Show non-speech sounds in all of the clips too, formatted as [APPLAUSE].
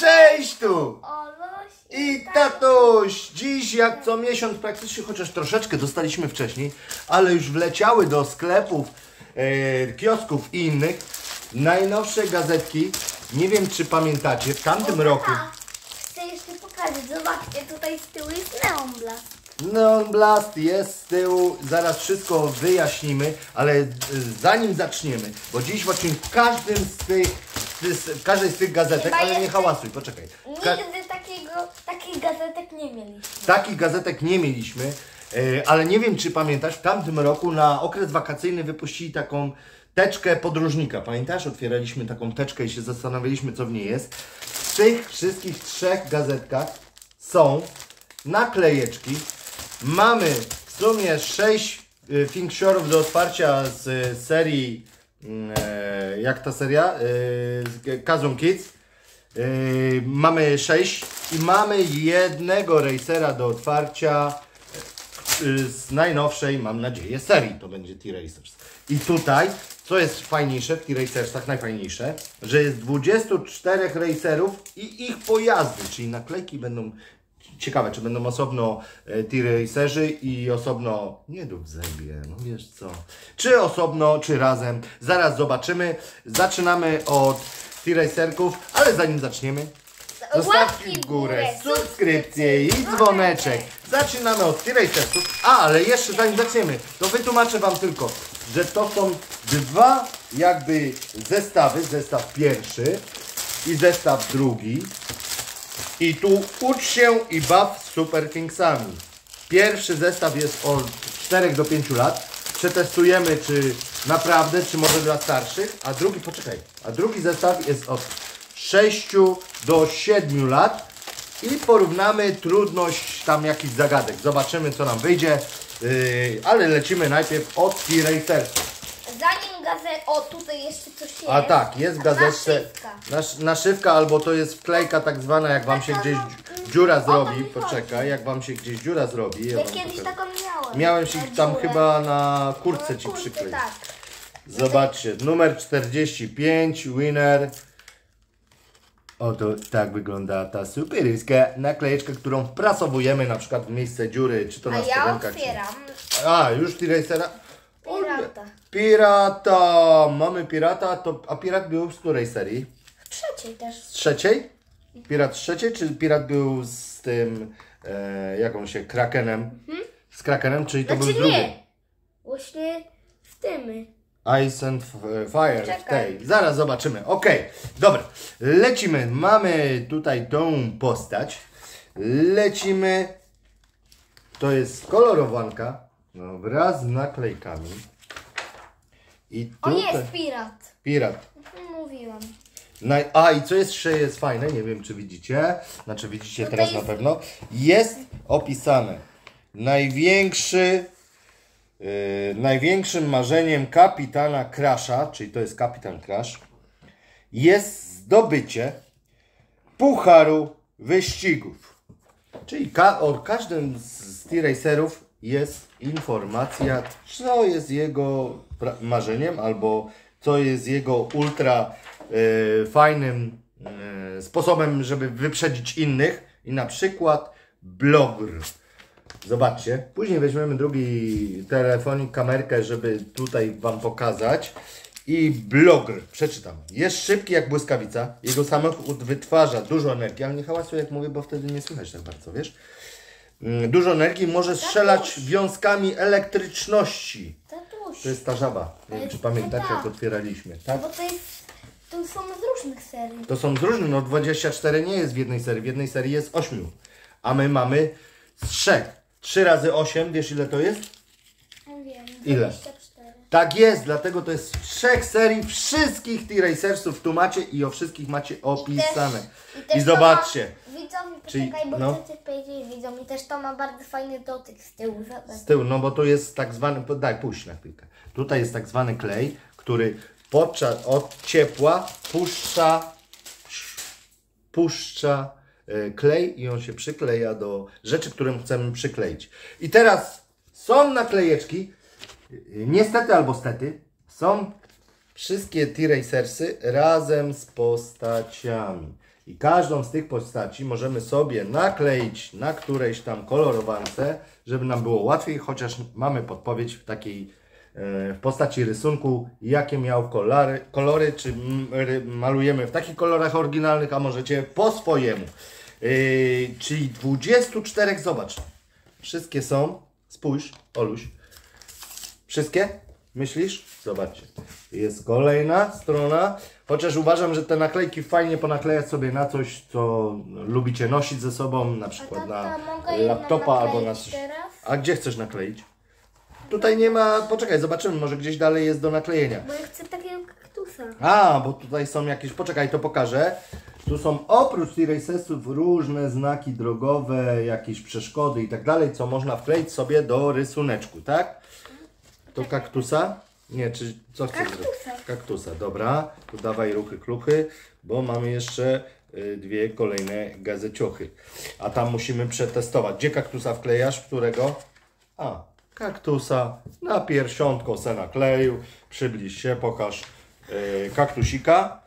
Cześć tu! I tatuś! Dziś jak co miesiąc praktycznie, chociaż troszeczkę dostaliśmy wcześniej, ale już wleciały do sklepów, e, kiosków i innych najnowsze gazetki. Nie wiem czy pamiętacie, w tamtym roku chcę jeszcze pokazać. Zobaczcie, tutaj z tyłu jest Neon Blast. Neon Blast jest z tyłu, zaraz wszystko wyjaśnimy, ale e, zanim zaczniemy, bo dziś właśnie w każdym z tych, z, w każdej z tych gazetek, Chyba ale nie jeszcze- hałasuj, poczekaj. W ka- Nigdy takiego, takich gazetek nie mieliśmy. Takich gazetek nie mieliśmy, e, ale nie wiem czy pamiętasz, w tamtym roku na okres wakacyjny wypuścili taką teczkę podróżnika. Pamiętasz? Otwieraliśmy taką teczkę i się zastanawialiśmy co w niej jest. W tych wszystkich trzech gazetkach są naklejeczki. Mamy w sumie sześć y, Finkshorów do otwarcia z y, serii, e, jak ta seria? E, Kazum Kids. Yy, mamy 6 i mamy jednego racera do otwarcia z najnowszej, mam nadzieję, serii. To będzie T-Racers. I tutaj, co jest fajniejsze w T-Racersach, najfajniejsze, że jest 24 racerów i ich pojazdy, czyli naklejki będą ciekawe, czy będą osobno e, T-Racerzy i osobno, nie dób zębie, no wiesz co, czy osobno, czy razem, zaraz zobaczymy. Zaczynamy od T-Racerków, ale zanim zaczniemy, zostawcie w górę subskrypcję i dzwoneczek. Zaczynamy od T-Racersów, a ale jeszcze zanim zaczniemy, to wytłumaczę Wam tylko, że to są dwa jakby zestawy, zestaw pierwszy i zestaw drugi. I tu ucz się i baw z Super Kingsami. Pierwszy zestaw jest od 4 do 5 lat. Przetestujemy, czy naprawdę, czy może dla starszych. A drugi, poczekaj, a drugi zestaw jest od 6 do 7 lat. I porównamy trudność tam jakichś zagadek. Zobaczymy, co nam wyjdzie. Yy, ale lecimy najpierw od T-Racersów. Zanim gazet... O, tutaj jeszcze coś jest. A tak, jest w gazetce Naszywka. nasz, naszywka albo to jest wklejka tak zwana, jak wam się Taka, gdzieś no, dzi- dziura zrobi. Poczekaj, jak wam się gdzieś dziura zrobi. Ja Ja wam kiedyś pokażę. taką miałem. Miałem się tam dziurę. chyba na kurtce ci No, kurczę, przykleić. tak. Zobaczcie, numer 45, winner. Oto tak wygląda ta superyska naklejeczka, którą wprasowujemy na przykład w miejsce dziury, czy to A na ja spodenkach. czy- otwieram A, już T-Racera? pirata. Pirata! Mamy pirata, to, a pirat był z której serii? W trzeciej też. Z trzeciej? Pirat z trzeciej, czy pirat był z tym, e, jak on się, Krakenem? Z Krakenem, czyli to był Znaczy z drugiej. nie. Właśnie w tym. Ice and Fire w Czekaj. tej. Zaraz zobaczymy. Okej, dobra. Lecimy. Mamy tutaj tą postać. Lecimy. To jest kolorowanka no, wraz z naklejkami. I O, tutaj jest pirat. pirat. Mówiłam. A i co jeszcze jest fajne, nie wiem czy widzicie, znaczy widzicie Tutaj teraz jest- na pewno, jest opisane największy, yy, największym marzeniem kapitana Crasha, czyli to jest kapitan Crash, jest zdobycie pucharu wyścigów. Czyli ka- o każdym z, z T-Racerów jest informacja, co jest jego marzeniem, albo co jest jego ultra e, fajnym e, sposobem, żeby wyprzedzić innych. I na przykład blogger. Zobaczcie, później weźmiemy drugi telefonik, kamerkę, żeby tutaj Wam pokazać. I blogger, przeczytam. Jest szybki jak błyskawica. Jego samochód wytwarza dużo energii, ale nie hałasuj jak mówię, bo wtedy nie słychać tak bardzo, wiesz? Mm, Dużo energii, może strzelać wiązkami elektryczności. Tatuś. To jest ta żaba. Nie wiem, czy pamiętacie, jak otwieraliśmy, tak? Bo to jest... To są z różnych serii. To są z różnych, no 24 nie jest w jednej serii, w jednej serii jest 8. A my mamy z 3. 3 razy 8, wiesz ile to jest? Nie wiem. Ile? 24. Tak jest, dlatego to jest z trzech serii wszystkich T-Racersów tu macie i o wszystkich macie opisane. I, też I to zobaczcie, Ma, widzom, Czyli- poczekaj, bo no. chcę coś powiedzieć widzom. I też to ma bardzo fajny dotyk z tyłu. Zobacz. z tyłu, no bo tu jest tak zwany, daj puść na chwilkę. Tutaj jest tak zwany klej, który podczas od ciepła puszcza, puszcza e, klej i on się przykleja do rzeczy, którym chcemy przykleić. I teraz są naklejeczki, niestety albo stety, są wszystkie T-Racersy razem z postaciami. I każdą z tych postaci możemy sobie nakleić na którejś tam kolorowance, żeby nam było łatwiej, chociaż mamy podpowiedź w takiej e, w postaci rysunku, jakie miał kolory, kolory czy malujemy w takich kolorach oryginalnych, a możecie po swojemu. Yy, czyli 24, zobacz. Wszystkie są. Spójrz, Oluś. Wszystkie? Myślisz? Zobaczcie. Jest kolejna strona. Chociaż uważam, że te naklejki fajnie ponaklejać sobie na coś, co lubicie nosić ze sobą, na przykład na laptopa albo na coś. A gdzie chcesz nakleić? Tutaj nie ma. Poczekaj, zobaczymy, może gdzieś dalej jest do naklejenia. Bo ja chcę takiego kaktusa. A, bo tutaj są jakieś. Poczekaj, to pokażę. Tu są oprócz T-Racesów różne znaki drogowe, jakieś przeszkody i tak dalej, co można wkleić sobie do rysuneczku, tak? To kaktusa? Nie, czy co chcesz Kaktusa. zrobić? Kaktusa, dobra. Tu dawaj ruchy kluchy, bo mamy jeszcze y, dwie kolejne gazeciochy. A tam musimy przetestować. Gdzie kaktusa wklejasz? Którego? A, kaktusa na piersiątko se nakleił. Przybliż się, pokaż y, kaktusika.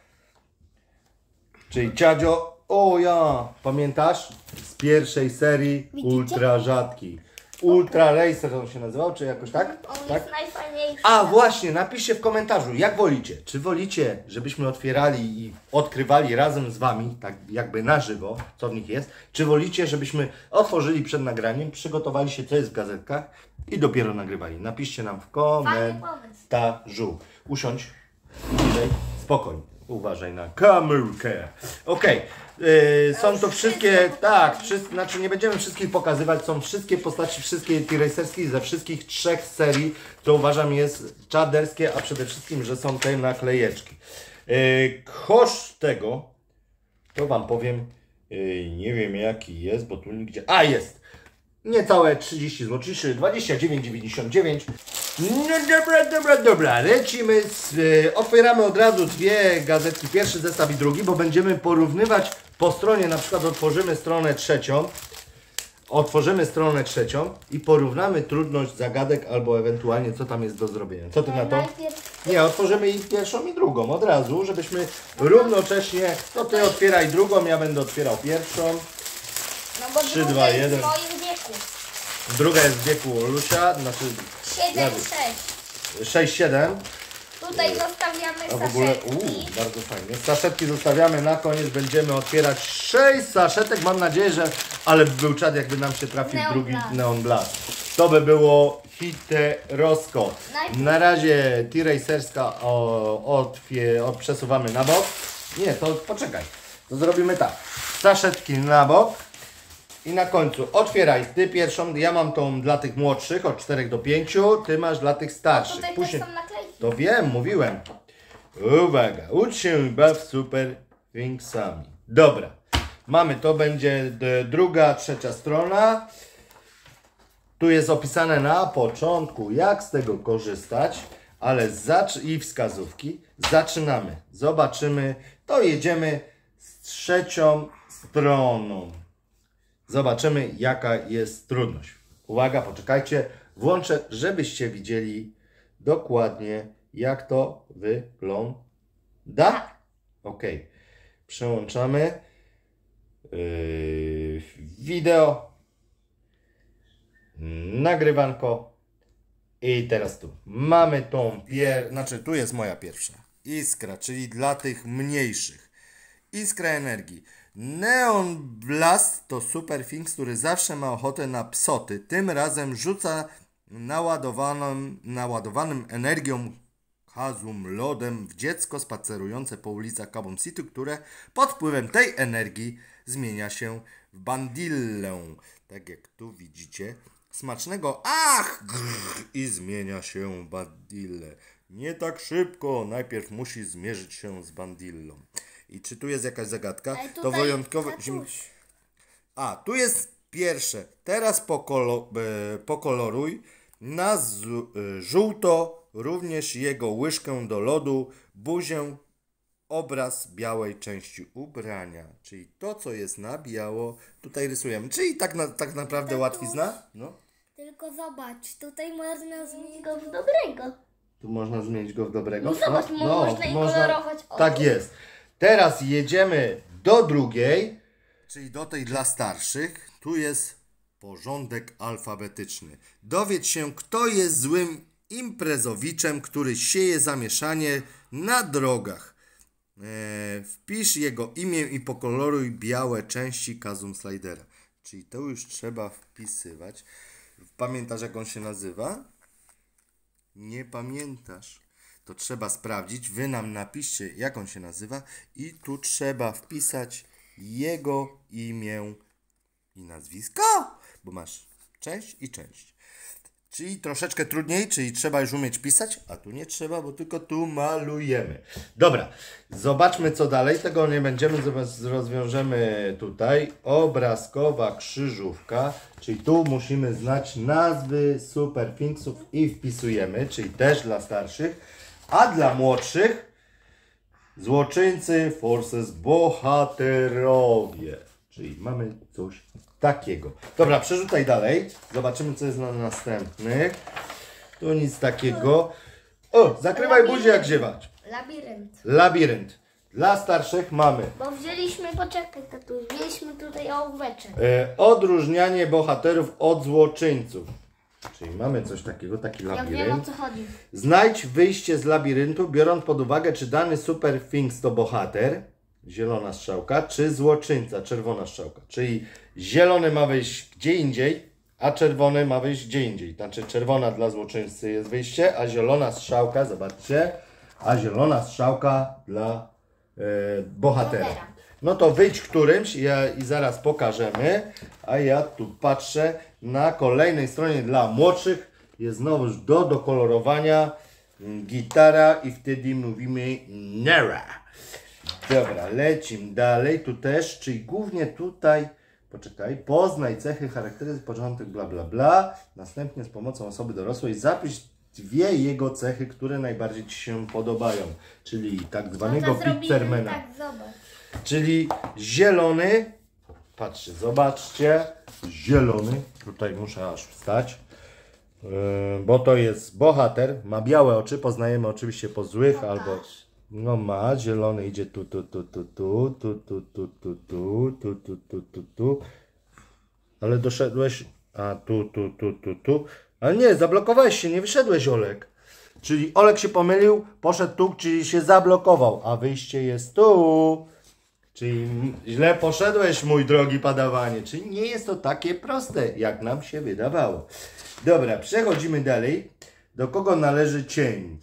Czyli Ciadzio, o ja, pamiętasz? Z pierwszej serii Widzicie? ultra rzadki. Ultra Racer on się nazywał, czy jakoś tak? On tak? jest najfajniejszy. A właśnie, napiszcie w komentarzu, jak wolicie. Czy wolicie, żebyśmy otwierali i odkrywali razem z wami, tak jakby na żywo, co w nich jest? Czy wolicie, żebyśmy otworzyli przed nagraniem, przygotowali się, co jest w gazetkach i dopiero nagrywali? Napiszcie nam w komentarzu. Usiądź, bliżej, spokojnie. Uważaj na kamerkę. Okej, yy, są to wszystkie, tak, wszyscy, znaczy nie będziemy wszystkich pokazywać, są wszystkie postaci, wszystkie T-Racerskie ze wszystkich trzech serii, to uważam jest czaderskie, a przede wszystkim, że są te naklejeczki. Yy, koszt tego, to Wam powiem, yy, nie wiem jaki jest, bo tu nigdzie, a jest! Niecałe 30 zł, czyli 29,99. No dobra, dobra, dobra. Lecimy, z, e, otwieramy od razu dwie gazetki, pierwszy zestaw i drugi, bo będziemy porównywać po stronie, na przykład otworzymy stronę trzecią, otworzymy stronę trzecią i porównamy trudność zagadek albo ewentualnie co tam jest do zrobienia. Co Ty na to? Nie, otworzymy i pierwszą i drugą od razu, żebyśmy równocześnie, to Ty otwieraj drugą, ja będę otwierał pierwszą. No bo Trzy, druga dwa, jest jeden. w moim wieku. Druga jest w wieku Lusia, znaczy 7, Dobra. 6. 6-7. Tutaj zostawiamy A w ogóle, saszetki. uuu, bardzo fajnie. Saszetki zostawiamy na koniec, będziemy otwierać 6 saszetek. Mam nadzieję, że, ale by był czad, jakby nam się trafił Neon drugi Blast. Neon Blast. To by było hiterosko. Najpierw- Na razie T-Racerska o, otwie, od, przesuwamy na bok. Nie, to poczekaj. To zrobimy tak. Saszetki na bok. I na końcu otwieraj ty pierwszą. Ja mam tą dla tych młodszych od 4 do 5. Ty masz dla tych starszych. Tutaj Później... też są naklejki. To wiem, mówiłem. Uwaga, ucz się i baw super thingsami. Dobra, mamy, to będzie druga, trzecia strona. Tu jest opisane na początku, jak z tego korzystać, ale zacz i wskazówki. Zaczynamy, zobaczymy, to jedziemy z trzecią stroną. Zobaczymy, jaka jest trudność. Uwaga, poczekajcie, włączę, żebyście widzieli dokładnie, jak to wygląda. Ok, przełączamy yy, wideo, nagrywanko i teraz tu mamy tą pier... Znaczy, tu jest moja pierwsza iskra, czyli dla tych mniejszych. Iskra energii. Neon Blast to super Finks, który zawsze ma ochotę na psoty. Tym razem rzuca naładowanym, naładowanym energią Hazum lodem w dziecko spacerujące po ulicach Carbon City, które pod wpływem tej energii zmienia się w bandillę. Tak jak tu widzicie. Smacznego ach grr, i zmienia się w bandillę. Nie tak szybko, najpierw musi zmierzyć się z bandillą. I czy tu jest jakaś zagadka? To wyjątkowo. tatuś. A, tu jest pierwsze. Teraz pokolo, e, pokoloruj na e, żółto również jego łyżkę do lodu, buzię, obraz białej części ubrania. Czyli to, co jest na biało, tutaj rysujemy. Czyli tak, na, tak naprawdę łatwizna? No. Tylko zobacz, tutaj można zmienić go w dobrego. Tu można zmienić go w dobrego. No zobacz, mo- można i kolorować Tak obok. jest. Teraz jedziemy do drugiej, czyli do tej dla starszych, tu jest porządek alfabetyczny. Dowiedz się, kto jest złym imprezowiczem, który sieje zamieszanie na drogach. E, wpisz jego imię i pokoloruj białe części Kazum Slidera. Czyli to już trzeba wpisywać. Pamiętasz, jak on się nazywa? Nie pamiętasz. To trzeba sprawdzić. Wy nam napiszcie, jak on się nazywa, i tu trzeba wpisać jego imię i nazwisko, bo masz część i część. Czyli troszeczkę trudniej, czyli trzeba już umieć pisać, a tu nie trzeba, bo tylko tu malujemy. Dobra, zobaczmy co dalej. Tego nie będziemy, rozwiążemy tutaj. Obrazkowa krzyżówka, czyli tu musimy znać nazwy superfinksów i wpisujemy, czyli też dla starszych, a dla młodszych Złoczyńcy, forces, bohaterowie. Czyli mamy coś takiego. Dobra, przerzucaj dalej. Zobaczymy, co jest na następnych. Tu nic takiego. O, zakrywaj buzię jak ziewać. Labirynt. Labirynt. Dla starszych mamy Bo wzięliśmy, poczekaj tatuś, wzięliśmy tutaj ołóweczek. e, odróżnianie bohaterów od złoczyńców. Czyli mamy coś takiego, taki Ja wiem o labirynt. co chodzi. Znajdź wyjście z labiryntu, biorąc pod uwagę, czy dany super Finks to bohater, zielona strzałka, czy złoczyńca, czerwona strzałka. Czyli zielony ma wyjść gdzie indziej, a czerwony ma wyjść gdzie indziej. Znaczy czerwona dla złoczyńcy jest wyjście, a zielona strzałka, zobaczcie, a zielona strzałka dla e, bohatera. Bohatera. No to wyjdź którymś ja, i zaraz pokażemy. A ja tu patrzę na kolejnej stronie dla młodszych. Jest znowu do dokolorowania mm, gitara i wtedy mówimy Nera. Dobra, lecimy dalej. Tu też, czyli głównie tutaj, poczekaj, poznaj cechy, charakterystyki, początek, bla, bla, bla. Następnie z pomocą osoby dorosłej zapisz dwie jego cechy, które najbardziej Ci się podobają. Czyli tak zwanego No Pittermana. tak, zobacz. Czyli zielony, patrzcie, zobaczcie, zielony, tutaj muszę aż wstać, yy, bo to jest bohater, ma białe oczy, poznajemy oczywiście po złych Pokaż. albo, no ma, zielony idzie tu, tu, tu, tu, tu, tu, tu, tu, tu, tu, tu, tu, tu, tu, tu, ale doszedłeś, a tu, tu, tu, tu, tu, ale nie, zablokowałeś się, nie wyszedłeś Olek. Czyli Olek się pomylił, poszedł tu, czyli się zablokował, a wyjście jest tu. Czyli źle poszedłeś, mój drogi padawanie. Czyli nie jest to takie proste, jak nam się wydawało. Dobra, przechodzimy dalej. Do kogo należy cień?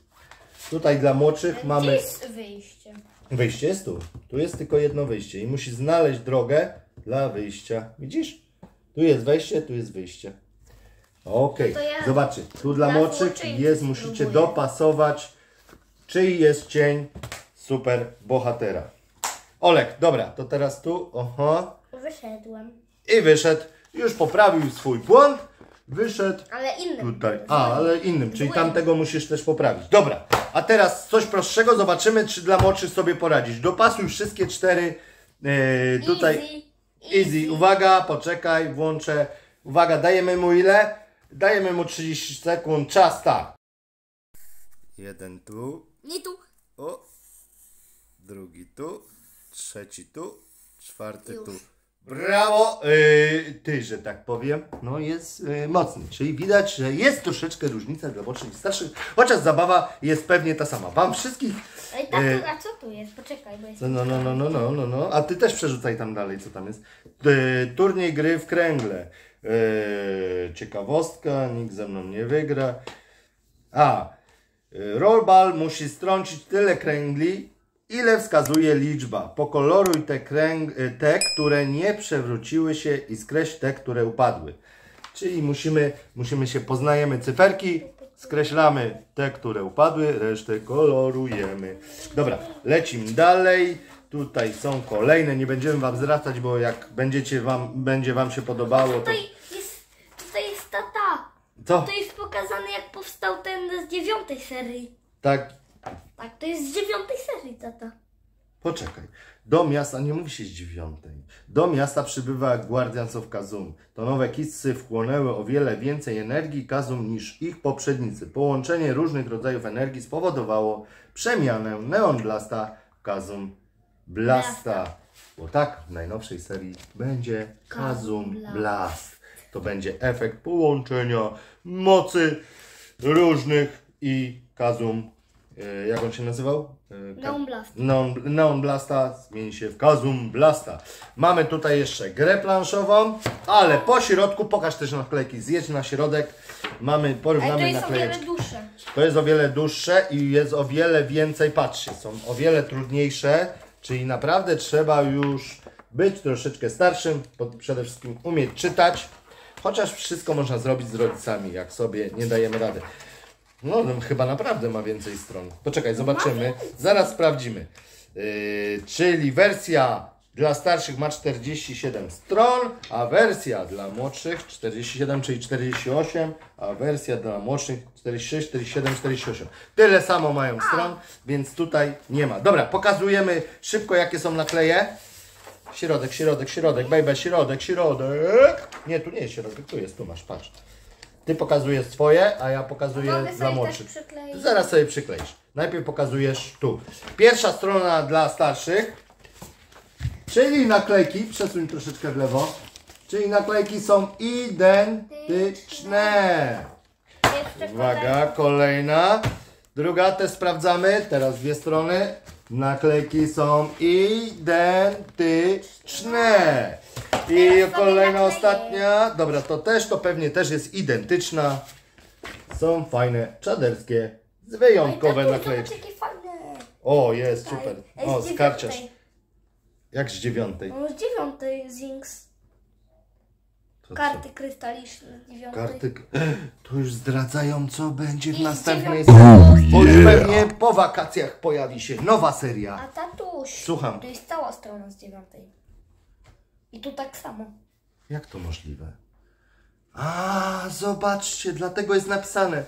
Tutaj dla młodszych Gdzie mamy. jest wyjście? Wyjście jest tu. Tu jest tylko jedno wyjście i musisz znaleźć drogę dla wyjścia. Widzisz? Tu jest wejście, tu jest wyjście. Okej, To ja zobaczcie. Tu dla młodszych jest, musicie spróbuję. dopasować, czyj jest cień super bohatera. Olek, dobra, to teraz tu, oho, Wyszedłem. i wyszedł, już poprawił swój błąd, wyszedł Ale innym. tutaj, a, ale innym, czyli Złym. tamtego musisz też poprawić. Dobra, a teraz coś prostszego, zobaczymy, czy dla młodszych sobie poradzisz. Dopasuj wszystkie cztery e, tutaj. Easy. Easy. Uwaga, poczekaj, włączę. Uwaga, dajemy mu ile? Dajemy mu 30 sekund. Czas tak. Jeden tu, Nie tu. o. Drugi tu, trzeci tu, czwarty Już. tu. Brawo! Yy, ty, że tak powiem, no jest yy, mocny. Czyli widać, że jest troszeczkę różnica dla młodszych i starszych, chociaż zabawa jest pewnie ta sama. Wam wszystkich. Ej, tato, E, a co tu jest? Poczekaj, bo jest... No, no, no, no, no, no, no. A ty też przerzucaj tam dalej, co tam jest. Yy, turniej gry w kręgle. Ciekawostka, nikt ze mną nie wygra. A, rollball musi strącić tyle kręgli, ile wskazuje liczba. Pokoloruj te, kręg, yy, te, które nie przewróciły się i skreśl te, które upadły. Czyli musimy, musimy się, poznajemy cyferki, skreślamy te, które upadły, resztę kolorujemy. Dobra, lecimy dalej. Tutaj są kolejne, nie będziemy Wam zwracać, bo jak będziecie wam, będzie Wam się podobało, to... Tutaj jest, tutaj jest tata. Co? To jest pokazane jak powstał ten z dziewiątej serii. Tak, Tak, to jest z dziewiątej serii, tata. Poczekaj. Do miasta, nie mówi się z dziewiątej. Do miasta przybywa Guardians of Kazum. To nowe kitsy wchłonęły o wiele więcej energii Kazum niż ich poprzednicy. Połączenie różnych rodzajów energii spowodowało przemianę Neon Blasta w Kazum Blasta. Bo tak, w najnowszej serii będzie Kazum Blast. To będzie efekt połączenia mocy różnych i Kazum, jak on się nazywał? E, Neon Blast. Neon, Neon Blasta zmieni się w Kazum Blasta. Mamy tutaj jeszcze grę planszową, ale po środku, pokaż też naklejki, zjedź na środek. Mamy, Ale to porównamy jest o wiele dłuższe. To jest o wiele dłuższe i jest o wiele więcej, patrzcie, są o wiele trudniejsze, czyli naprawdę trzeba już być troszeczkę starszym, przede wszystkim umieć czytać, chociaż wszystko można zrobić z rodzicami, jak sobie nie dajemy rady. No, no chyba naprawdę ma więcej stron. Poczekaj, zobaczymy. Zaraz sprawdzimy. Yy, czyli wersja dla starszych ma 47 stron, a wersja dla młodszych 47, czyli 48, a wersja dla młodszych 46, 47, 48. Tyle samo mają stron, więc tutaj nie ma. Dobra, pokazujemy szybko jakie są nakleje. Środek, środek, środek, baby, środek, środek. Nie, tu nie jest środek, tu jest, tu masz, patrz. Ty pokazujesz swoje, a ja pokazuję Mogę dla sobie też młodszych. przykleić. Zaraz sobie przykleisz. Najpierw pokazujesz tu. Pierwsza strona dla starszych, czyli naklejki, przesuń troszeczkę w lewo, czyli naklejki są identyczne. Jeszcze Uwaga, kolejna. Druga też sprawdzamy. Teraz dwie strony. Naklejki są identyczne. I kolejna ostatnia. Dobra, to też, to pewnie też jest identyczna. Są fajne, czaderskie, wyjątkowe Oj, tatuś, naklejki. O, jest, super. O, z skarciarz. Jak z dziewiątej. No, z dziewiątej Zinks. To? Karty krystaliczne z dziewiątej. Karty. [GASPS] To już zdradzają, co będzie w I następnej serii. Bo już pewnie po wakacjach pojawi się nowa A seria. tatuś. Słucham. To jest cała strona z dziewiątej. I tu tak samo. Jak to możliwe? A, zobaczcie, dlatego jest napisane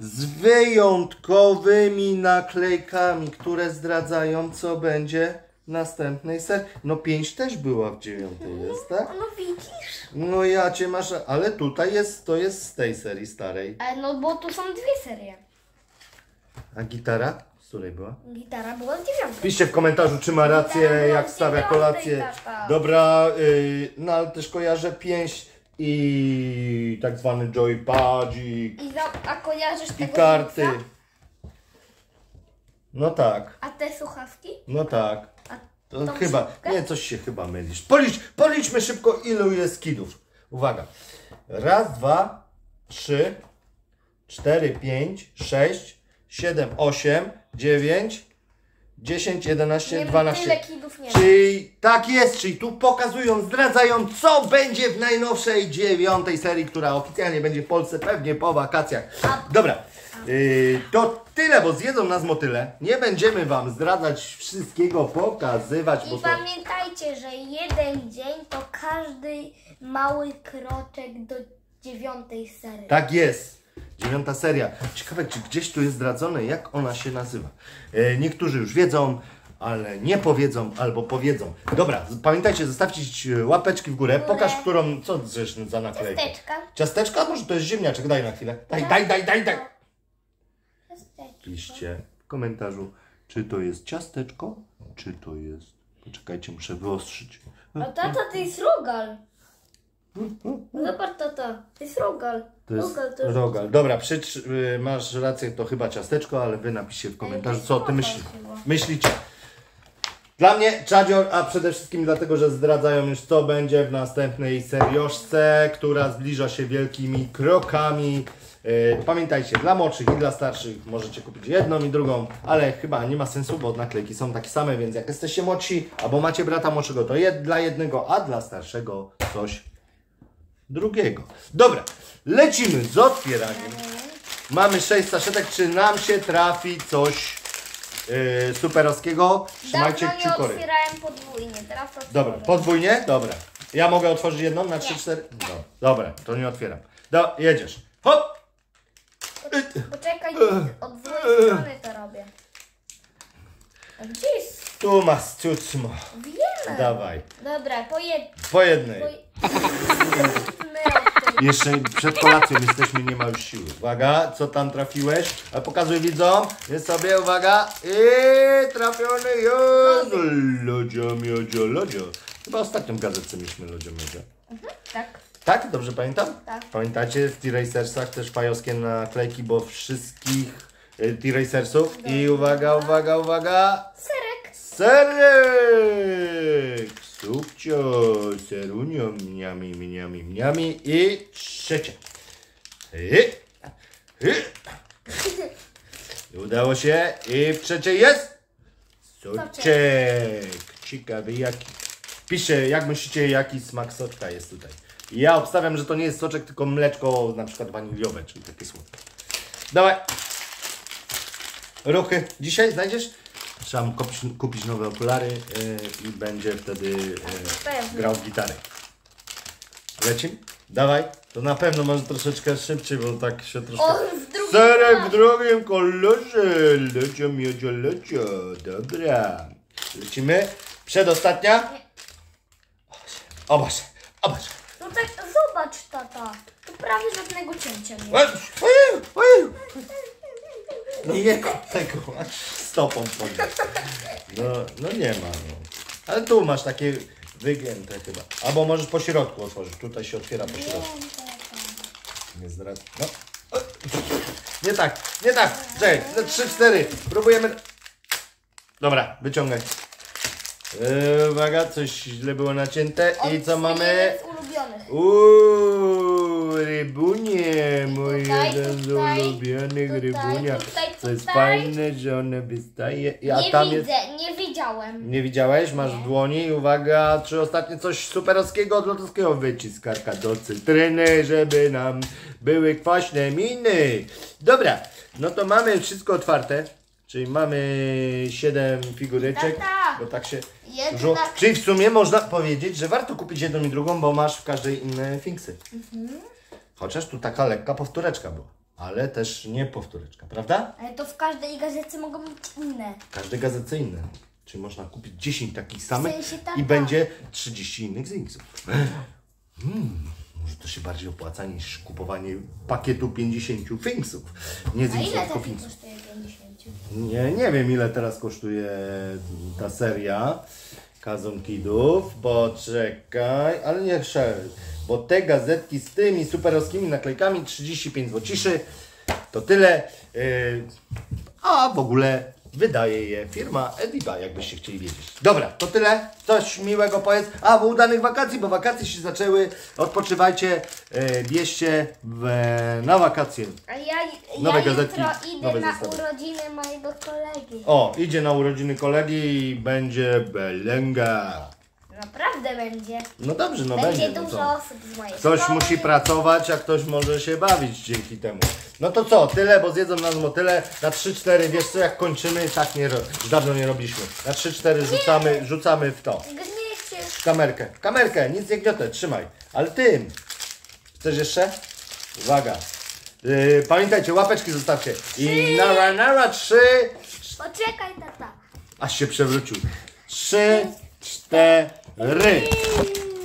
z wyjątkowymi naklejkami, które zdradzają, co będzie następnej serii. No pięć też była w dziewiątej, jest, tak? No widzisz? No ja cię masz, ale tutaj jest, to jest z tej serii starej. Ale no bo tu są dwie serie. A gitara? Z której była? Gitara była z dziewiątej. Piszcie w komentarzu, czy ma rację, Gitara była jak z stawia dziewiątej, kolację. tata. Dobra, yy, no ale też kojarzę pięść i tak zwany joypadzik I za, a kojarzysz i tego karty. No tak, A te słuchawki? no tak. To tą chyba, szybkę? nie, coś się chyba mylisz. Policz, policzmy szybko, ilu jest kidów. Uwaga. Raz, dwa, trzy, cztery, pięć, sześć, siedem, osiem, dziewięć, dziesięć, jedenaście, Nie, dwanaście. tyle kidów nie ma. Czyli tak jest, czyli tu pokazują, zdradzają, co będzie w najnowszej dziewiątej serii, która oficjalnie będzie w Polsce pewnie po wakacjach. Dobra, yy, to tyle, bo zjedzą nas motyle. Nie będziemy Wam zdradzać wszystkiego, pokazywać, bo I to... pamiętajcie, że jeden dzień to każdy mały kroczek do dziewiątej serii. Tak jest. Dziewiąta seria. Ciekawe, czy gdzieś tu jest zdradzone, jak ona się nazywa. E, niektórzy już wiedzą, ale nie powiedzą albo powiedzą. Dobra, pamiętajcie, zostawcie łapeczki w górę. górę. Pokaż, którą, co drzesz za naklejkę. Ciasteczka. Ciasteczka? Może to jest ziemniaczek, daj na chwilę. Daj, daj, daj, daj, daj. Piszcie w komentarzu, czy to jest ciasteczko, czy to jest... Poczekajcie, muszę wyostrzyć. A tata, to jest rogal. Zobacz tata, to jest rogal. To jest rogal to jest... rogal. Dobra, y, masz rację, to chyba ciasteczko, ale wy napiszcie w komentarzu, co ty myślisz. myślicie. Dla mnie Czadzior, a przede wszystkim dlatego, że zdradzają już co będzie w następnej seriożce, która zbliża się wielkimi krokami. Yy, Pamiętajcie, dla młodszych i dla starszych możecie kupić jedną i drugą, ale chyba nie ma sensu, bo naklejki są takie same, więc jak jesteście młodsi, albo macie brata młodszego, to jed dla jednego, a dla starszego coś drugiego. Dobra, lecimy z otwieraniem. Mamy sześć saszetek, czy nam się trafi coś yy, superowskiego? Trzymajcie Dawno kciukory. otwierałem podwójnie, teraz to Dobra, podwójnie? Dobra. Ja mogę otworzyć jedną na trzy, cztery? No, dobra, to nie otwieram. Do, jedziesz. Hop! Poczekaj, od drugiej strony to robię. A gdzie jest? Tu masz cucmo. Wiemy. Dawaj. Dobra, po jed... Po jednej. Po... My Jeszcze przed kolacją jesteśmy, nie ma już siły. Uwaga, co tam trafiłeś? A pokazuj widzom. Jest sobie, uwaga. I trafiony jest. Lodzio, miodzio, lodzio. Chyba ostatnią gazetce mieliśmy lodzio, miodzio. Tak. Tak? Dobrze pamiętam? Tak. Pamiętacie w T-Racersach też fajowskie naklejki, bo wszystkich y, T-Racersów. I uwaga, uwaga, uwaga. Serek. Serek! Subcio, serunio, mniami, mniami, mniami i trzecie. Hy, hy. [LAUGHS] Udało się i w trzeciej jest soczek. Ciekawy jaki. Pisze, jak myślicie, jaki smak soczka jest tutaj. Ja obstawiam, że to nie jest soczek, tylko mleczko na przykład waniliowe, czyli takie słodkie. Dawaj. Ruchy. Dzisiaj znajdziesz? Trzeba mu kupić, kupić nowe okulary yy, i będzie wtedy yy, grał w gitarę. Lecim? Dawaj. To na pewno może troszeczkę szybciej, bo tak się troszkę... O, w drugim Serek w drugim kolorze. Lecio, miodzio, lecio. Dobra. Lecimy. Przedostatnia. O Boże, o Boże. No tak, zobacz, tata. Tu prawie żadnego cięcia nie ma. No nie kop tego, aż stopą podnieść. No, no nie ma, no. Ale tu masz takie wygięte chyba. Albo możesz po środku otworzyć. Tutaj się otwiera po środku. Nie zdrad... No. Nie tak, nie tak. Czekaj, na trzy, cztery. Próbujemy. Dobra, wyciągaj. Yy, uwaga, coś źle było nacięte. I co mamy? Ulubionych. Uuu, rybunie, mój Tutaj, jeden z tutaj, ulubionych tutaj, rybunia. tutaj, Co jest tutaj. fajne, że one wystaje. I- A Nie tam widzę, jest. nie widziałem. Nie widziałeś? Masz w dłoni. I Uwaga, czy ostatnio coś superowskiego od lotowskiego wyciskarka do cytryny, żeby nam były kwaśne miny. Dobra, no to mamy wszystko otwarte. Czyli mamy 7 figuryczek, Tata, bo tak się jednak-. Czyli w sumie można powiedzieć, że warto kupić jedną i drugą, bo masz w każdej inne finksy. Chociaż tu taka lekka powtóreczka była, ale też nie powtóreczka, prawda? Ale to w każdej gazetce mogą być inne. W każdej gazetce inne. Czyli można kupić 10 takich samych sensie tak, i tak. będzie 30 innych zinksów. Hmm, może to się bardziej opłaca niż kupowanie pakietu 50 finksów. Nie A zinksów, ile tylko taki finksów. kosztuje 50? Nie, nie wiem ile teraz kosztuje ta seria Kazon Kidów. Poczekaj, ale nie szedł. Bo te gazetki z tymi superowskimi naklejkami 35 złociszy to tyle. Yy, a w ogóle wydaje je firma Ediba, jakbyście chcieli wiedzieć. Dobra, to tyle. Coś miłego powiedz. A, bo udanych wakacji, bo wakacje się zaczęły. Odpoczywajcie, yy, bierzcie w, na wakacje. A ja, ja Nowe jutro gazetki, idę nowe na zestawy. urodziny mojego kolegi. O, idzie na urodziny kolegi i będzie belenga. Naprawdę będzie. No dobrze, no Będzie będzie. no dużo co? osób z mojej Ktoś szkoły. musi pracować, a ktoś może się bawić dzięki temu. No to co, tyle, bo zjedzą nas motyle. Na 3-4, wiesz co, jak kończymy, tak nie, ro- już dawno nie robiliśmy. Na 3-4 rzucamy, rzucamy w to. Gniecie. W kamerkę. W kamerkę, nic nie gniotę, trzymaj. Ale tym. Chcesz jeszcze? Uwaga. Yy, pamiętajcie, łapeczki zostawcie. I nara, nara, trzy, Poczekaj, tata. aż się przewrócił. Trzy, cztery. Yy.